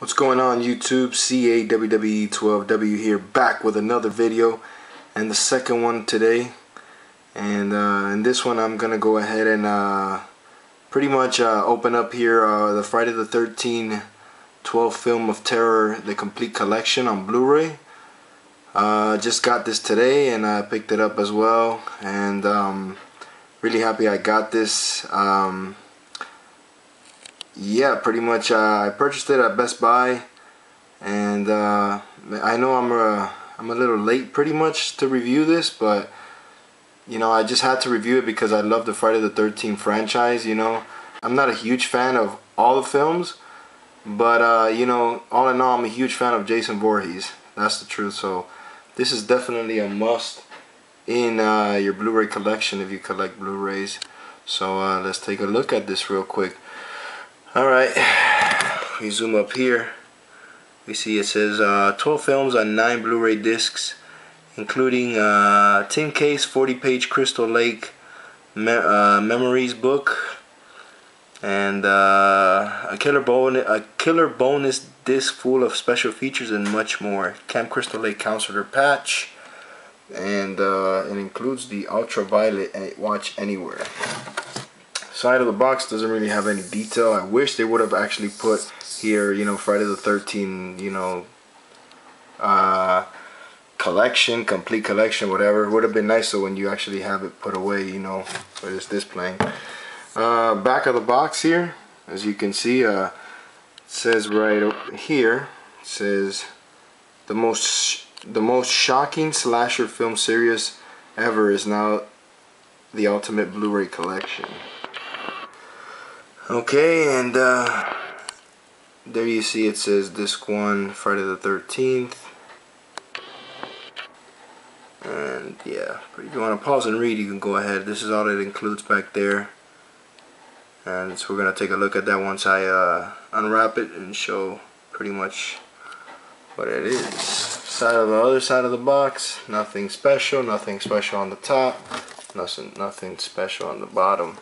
What's going on YouTube? CAWWE12W here back with another video. And the second one today. And uh, in this one I'm gonna go ahead and uh, pretty much uh, open up here uh, the Friday the 13 12 film of terror the complete collection on Blu-ray. Uh, just got this today and I picked it up as well. And um, really happy I got this. Um, yeah, pretty much. Uh, I purchased it at Best Buy, and uh, I know I'm a I'm a little late, pretty much, to review this, but you know, I just had to review it because I love the Friday the 13th franchise. You know, I'm not a huge fan of all the films, but uh, you know, all in all, I'm a huge fan of Jason Voorhees. That's the truth. So this is definitely a must in uh, your Blu-ray collection if you collect Blu-rays. So uh, let's take a look at this real quick. Alright, we zoom up here. We see it says uh, 12 films on 9 Blu-ray discs, including uh, tin case, 40 page Crystal Lake me uh, memories book, and uh, a killer a killer bonus disc full of special features and much more. Camp Crystal Lake Counselor patch, and uh, it includes the ultraviolet watch anywhere side of the box doesn't really have any detail. I wish they would have actually put here, you know, Friday the 13th, you know, uh, collection, complete collection, whatever. It would have been nicer when you actually have it put away, you know, for this displaying. Uh, back of the box here, as you can see, uh, says right here, says the most the most shocking slasher film series ever is now the Ultimate Blu-ray Collection. Okay, and uh, there you see it says disc 1 Friday the 13th. And yeah, but if you want to pause and read, you can go ahead. This is all it includes back there. And so we're going to take a look at that once I uh, unwrap it and show pretty much what it is. Side of the other side of the box, nothing special, nothing special on the top, nothing, nothing special on the bottom.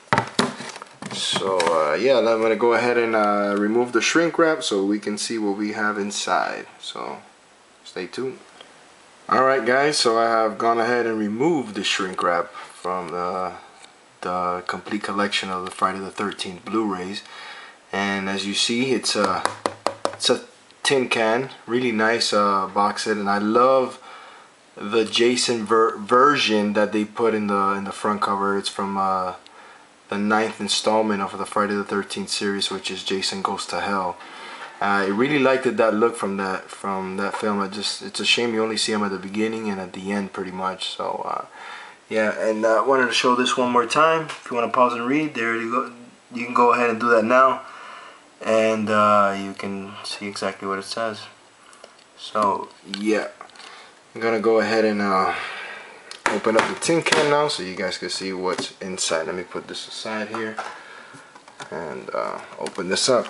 So uh, yeah, I'm going to go ahead and uh, remove the shrink wrap so we can see what we have inside. So stay tuned. Alright guys, so I have gone ahead and removed the shrink wrap from the, the complete collection of the Friday the 13th Blu-rays. And as you see, it's a, it's a tin can, really nice uh, box set, and I love the Jason ver version that they put in the in the front cover. It's from uh, the ninth installment of the Friday the 13th series, which is Jason Goes to Hell. I really liked it, that look from that from that film. I just it's a shame you only see him at the beginning and at the end, pretty much. So uh, yeah, and I uh, wanted to show this one more time. If you want to pause and read, there you go. You can go ahead and do that now, and uh, you can see exactly what it says. So yeah, I'm gonna go ahead and. Open up the tin can now so you guys can see what's inside. Let me put this aside here and uh, open this up.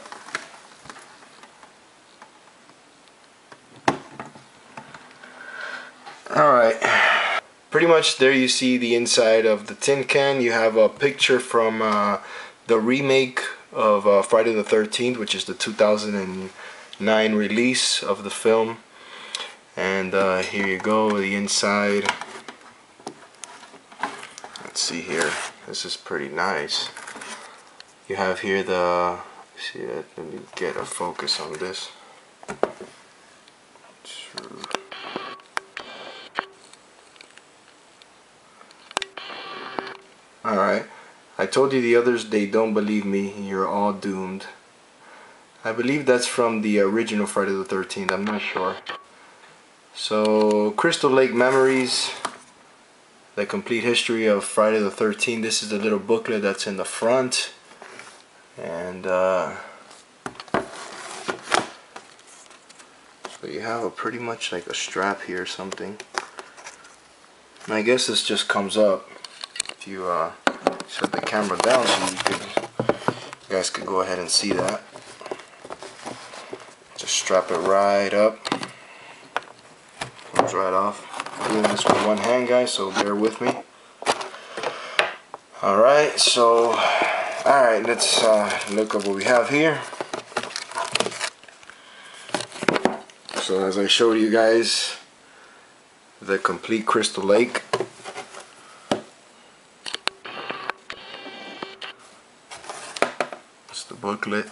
Alright, pretty much there you see the inside of the tin can. You have a picture from uh, the remake of uh, Friday the 13th, which is the 2009 release of the film. And uh, here you go, the inside see here. This is pretty nice. You have here the see that let me get a focus on this. Alright I told you the others they don't believe me. You're all doomed. I believe that's from the original Friday the 13th I'm not sure. So Crystal Lake Memories the complete history of Friday the 13th. This is the little booklet that's in the front. And uh, so you have a pretty much like a strap here or something. And I guess this just comes up if you uh, set the camera down so you, can, you guys can go ahead and see that. Just strap it right up. Comes right off doing this with one hand guys so bear with me alright so alright let's uh, look at what we have here So as I showed you guys, the complete Crystal Lake. It's the booklet,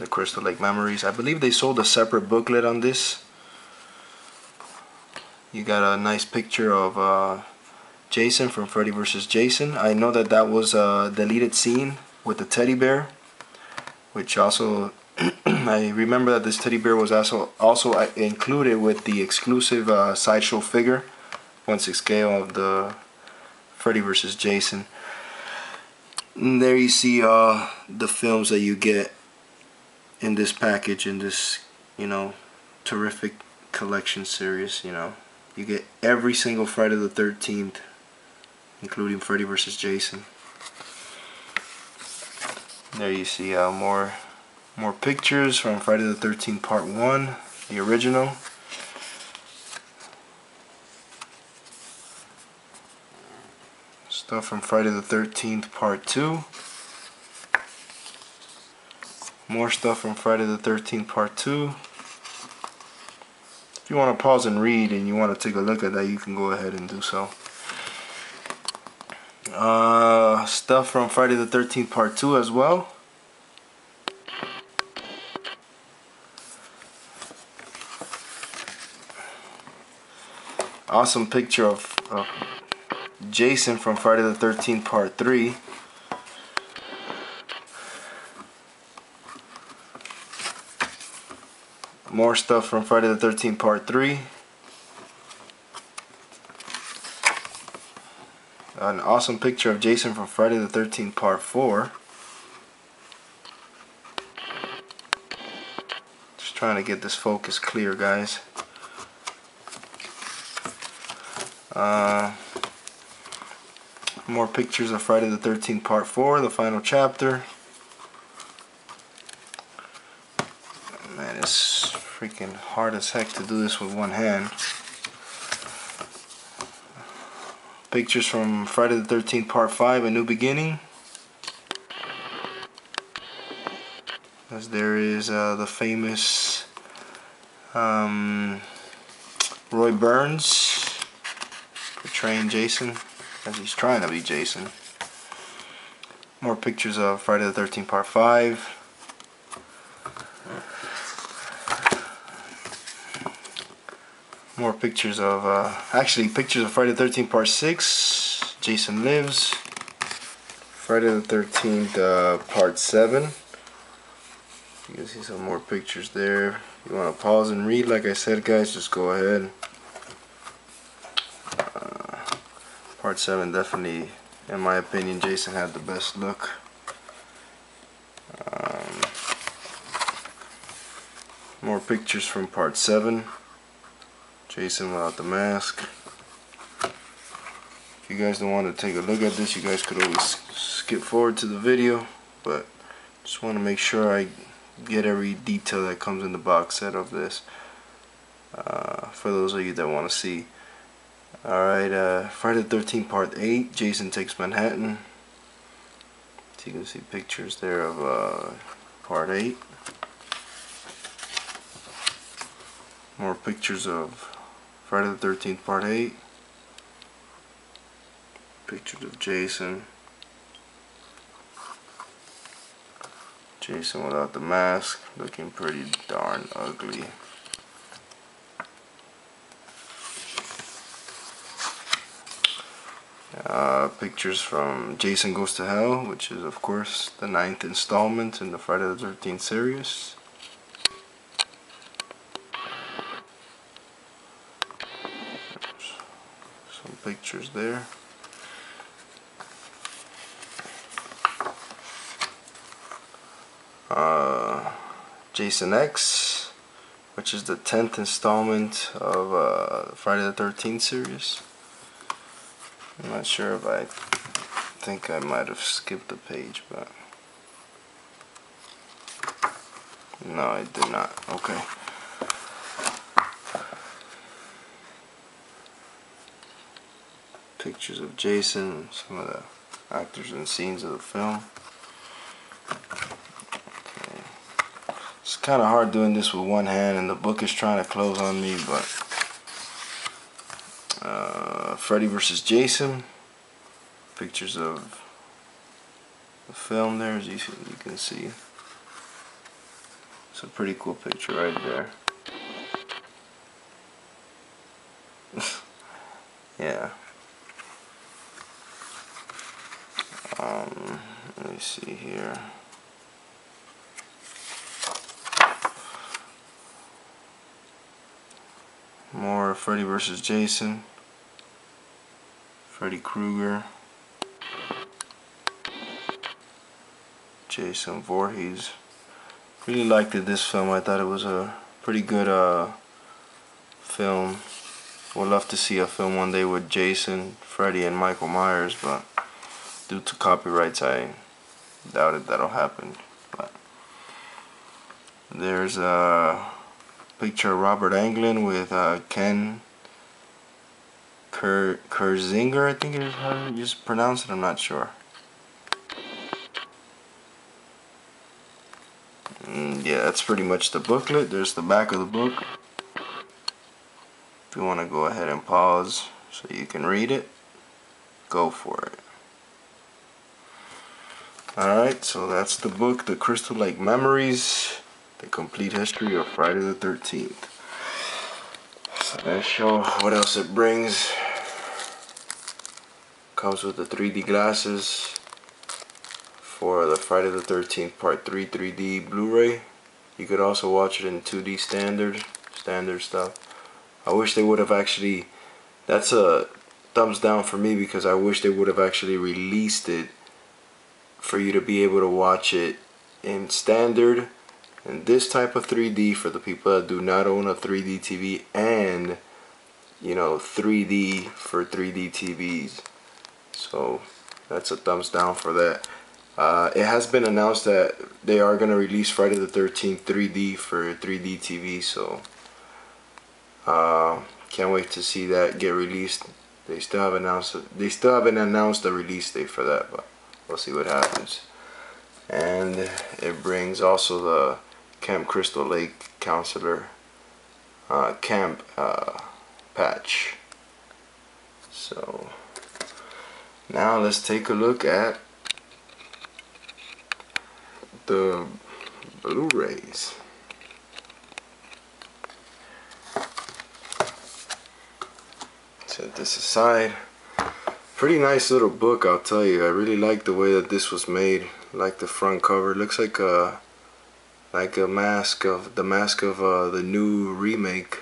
the Crystal Lake Memories. I believe they sold a separate booklet on this. You got a nice picture of uh, Jason from Freddy vs. Jason. I know that that was a deleted scene with the teddy bear, which also I remember that this teddy bear was also also uh, included with the exclusive uh, sideshow figure, 1/6 scale of the Freddy vs. Jason. And there you see uh, the films that you get in this package in this you know terrific collection series. You know you get every single Friday the 13th, including Freddy vs. Jason. There you see uh, more more pictures from Friday the 13th Part 1, the original. Stuff from Friday the 13th Part 2. More stuff from Friday the 13th Part 2. If you want to pause and read and you want to take a look at that, you can go ahead and do so. Uh, stuff from Friday the 13th Part 2 as well. awesome picture of, Jason from Friday the 13th Part 3. More stuff from Friday the 13th Part 3. An awesome picture of Jason from Friday the 13th Part 4. Just trying to get this focus clear, guys. Uh, more pictures of Friday the 13th Part 4, the final chapter. Man, it's freaking hard as heck to do this with one hand. Pictures from Friday the 13th Part 5, A New Beginning. As there is uh, the famous um, Roy Burns portraying Jason as he's trying to be Jason. More pictures of Friday the 13th Part 5. More pictures of, uh, actually pictures of Friday the 13th Part 6. Jason Lives. Friday the 13th uh, Part 7. You can see some more pictures there. You want to pause and read, like I said, guys, just go ahead. Part 7 definitely, in my opinion, Jason had the best look. Um, more pictures from Part 7. Jason without the mask. If you guys don't want to take a look at this, you guys could always skip forward to the video. But just want to make sure I get every detail that comes in the box set of this. Uh, for those of you that want to see. Alright, uh, Friday the 13th Part 8, Jason Takes Manhattan. So you can see pictures there of uh, Part 8. More pictures of Friday the 13th Part 8. Pictures of Jason. Jason without the mask, looking pretty darn ugly. Uh, pictures from Jason Goes to Hell, which is of course the ninth installment in the Friday the 13th series. Pictures there. Uh, Jason X, which is the 10th installment of uh, Friday the 13th series. I'm not sure if I think I might have skipped a page, but no, I did not. Okay. Pictures of Jason, some of the actors and scenes of the film. Okay. kind of hard doing this with one hand and the book is trying to close on me, but uh, Freddy versus Jason. Pictures of the film there, as you can see. It's a pretty cool picture right there. yeah. Um, let me see here. More Freddy versus Jason. Freddy Krueger. Jason Voorhees. Really liked it, this film. I thought it was a pretty good uh, film. Would love to see a film one day with Jason, Freddy, and Michael Myers, but due to copyrights, I doubt it that'll happen. But there's a picture of Robert Englund with uh, Ken Ker Kirzinger, I think is how you just pronounce it. I'm not sure. And mm, yeah, that's pretty much the booklet. There's the back of the book. If you want to go ahead and pause so you can read it, go for it. Alright, so that's the book, The Crystal Lake Memories, The Complete History of Friday the 13th. So let's show what else it brings. Comes with the 3D glasses for the Friday the 13th Part 3 3D Blu-ray. You could also watch it in 2D standard, standard stuff. I wish they would have actually, that's a thumbs down for me because I wish they would have actually released it for you to be able to watch it in standard and this type of 3D for the people that do not own a 3D TV and you know 3D for 3D TVs so that's a thumbs down for that. Uh, it has been announced that they are going to release Friday the 13th 3D for 3D TV so uh, can't wait to see that get released. They still haven't announced they still haven't announced the release date for that but we'll see what happens. And it brings also the Camp Crystal Lake counselor uh, camp uh, patch. So now let's take a look at the Blu-rays. Set this aside pretty nice little book I'll tell you. I really like the way that this was made. Like the front cover. Looks like a like a mask of the mask of uh, the new remake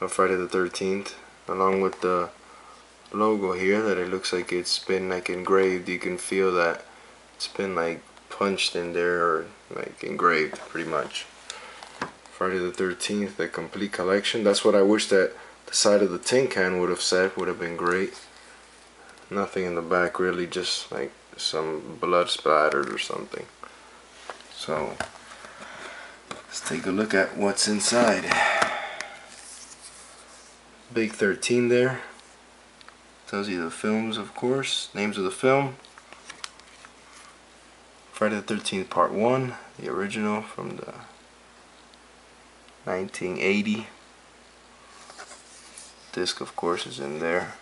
of Friday the 13th along with the logo here that it looks like it's been like engraved. You can feel that it's been like punched in there or like engraved pretty much. Friday the 13th the complete collection. That's what I wish that the side of the tin can would have said would have been great nothing in the back really just like some blood splattered or something. So let's take a look at what's inside. Big 13 there. Tells you the films of course. Names of the film. Friday the 13th part 1 the original from the 1980 disc of course is in there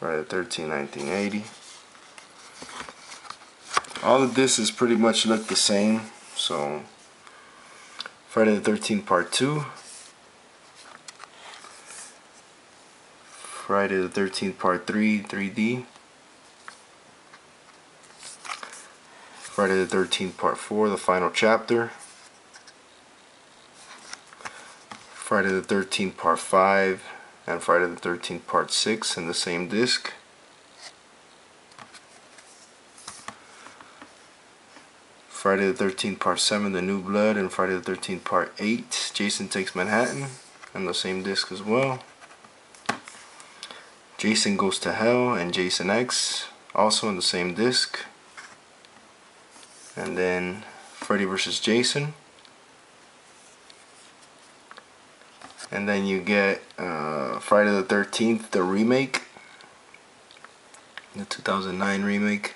Friday the 13th, 1980. All of this is pretty much look the same. So, Friday the 13th, part 2. Friday the 13th, part 3, 3D. Friday the 13th, part 4, the final chapter. Friday the 13th, part 5 and Friday the 13th part 6 in the same disc. Friday the 13th part 7 The New Blood and Friday the 13th part 8 Jason Takes Manhattan on the same disc as well. Jason Goes to Hell and Jason X also on the same disc. And then Freddy vs. Jason and then you get uh, Friday the 13th the remake. The 2009 remake.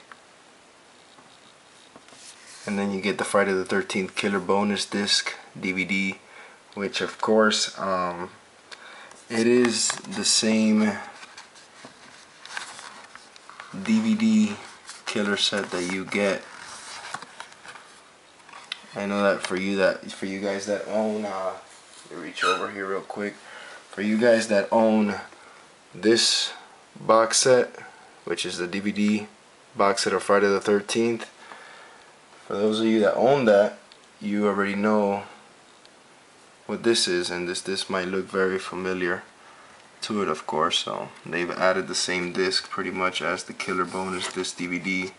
And then you get the Friday the 13th Killer bonus disc DVD which of course um, it is the same DVD killer set that you get. I know that for you that for you guys that own uh, reach over here real quick for you guys that own this box set which is the DVD box set of Friday the 13th for those of you that own that you already know what this is and this this might look very familiar to it of course so they've added the same disc pretty much as the killer bonus this DVD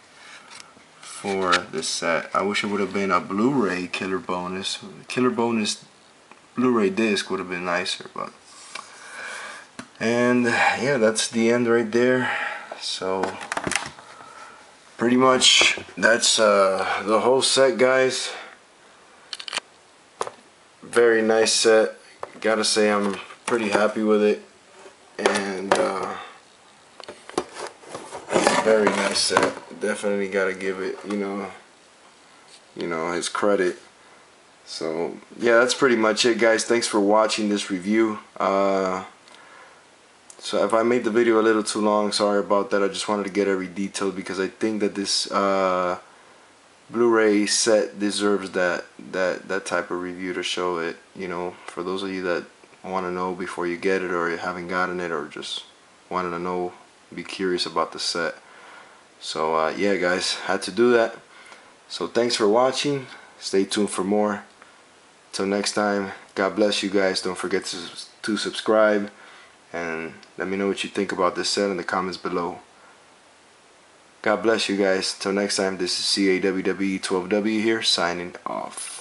for this set. I wish it would have been a Blu-ray killer bonus. Killer bonus Blu-ray disc would have been nicer, but and yeah, that's the end right there. So pretty much that's uh, the whole set, guys. Very nice set. Gotta say I'm pretty happy with it, and uh, very nice set definitely got to give it, you know, you know, his credit. So, yeah, that's pretty much it, guys. Thanks for watching this review. Uh, so if I made the video a little too long, sorry about that. I just wanted to get every detail because I think that this uh, Blu-ray set deserves that that that type of review to show it. You know, for those of you that want to know before you get it or you haven't gotten it or just wanted to know, be curious about the set. So uh, yeah guys, had to do that. So thanks for watching. Stay tuned for more. Till next time, God bless you guys. Don't forget to, to subscribe and let me know what you think about this set in the comments below. God bless you guys. Till next time, this is CAWWE12W here, signing off.